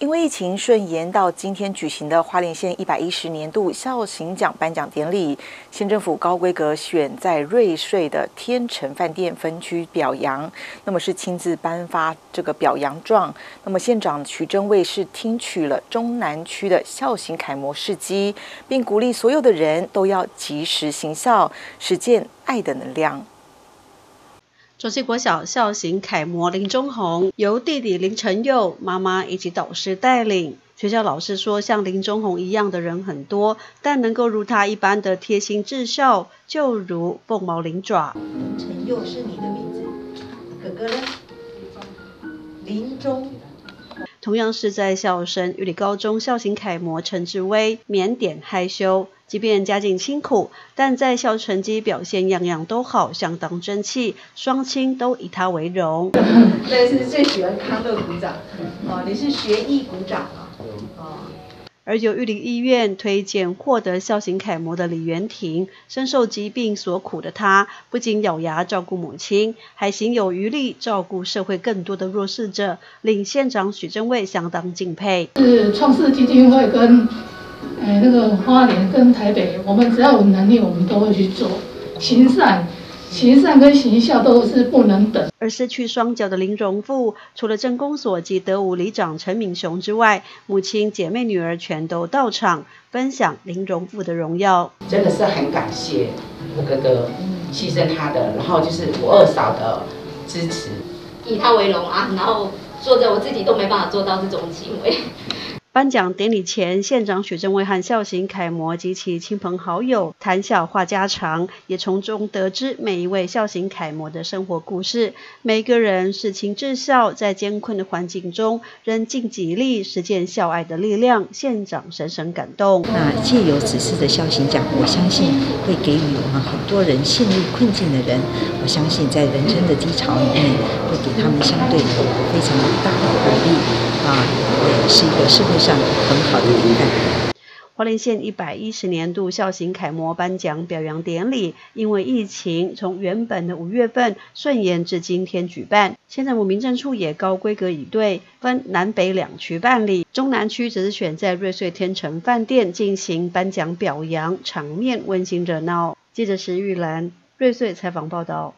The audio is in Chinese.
因为疫情顺延到今天举行的花莲县一百一十年度孝行奖颁奖典礼，县政府高规格选在瑞穗的天成饭店分区表扬，那么是亲自颁发这个表扬状。那么县长徐祯卫是听取了中南区的孝行楷模事迹，并鼓励所有的人都要及时行孝，实践爱的能量。中西国小孝行楷模林中宏，由弟弟林晨佑、妈妈以及导师带领。学校老师说，像林中宏一样的人很多，但能够如他一般的贴心至孝，就如凤毛麟爪。林成佑是你的名字，哥哥呢？林中。同样是在校生，玉里高中孝行楷模陈志威，腼腆害羞，即便家境清苦，但在校成绩表现样样都好，相当争气，双亲都以他为荣。但是最喜欢康乐鼓掌，哦，你是学艺鼓掌啊，哦。而由玉林医院推荐获得孝行楷模的李元廷，深受疾病所苦的他，不仅咬牙照顾母亲，还行有余力照顾社会更多的弱势者，令县长许正卫相当敬佩。是创世基金会跟，哎那个花莲跟台北，我们只要有能力，我们都会去做行善。行善跟行孝都是不能等。而失去双脚的林荣富，除了镇公所及德武里长陈敏雄之外，母亲、姐妹、女儿全都到场分享林荣富的荣耀。真的是很感谢我哥哥牺牲他的，然后就是我二嫂的支持，以他为荣啊！然后做着我自己都没办法做到这种行为。颁奖典礼前，县长许正威和孝行楷模及其亲朋好友谈笑话家常，也从中得知每一位孝行楷模的生活故事。每个人视情至孝，在艰困的环境中仍尽己力实践孝爱的力量，县长深深感动。那借由此次的孝行奖，我相信会给予我们很多人陷入困境的人，我相信在人生的低潮里面，会给他们相对非常大的鼓励啊，是一个社会。上很好的灵感。花莲县一百一十年度孝行楷模颁奖表扬典礼，因为疫情，从原本的五月份顺延至今天举办。县政府民政处也高规格以对，分南北两区办理。中南区则是选在瑞穗天成饭店进行颁奖表扬，场面温馨热闹。记者石玉兰，瑞穗采访报道。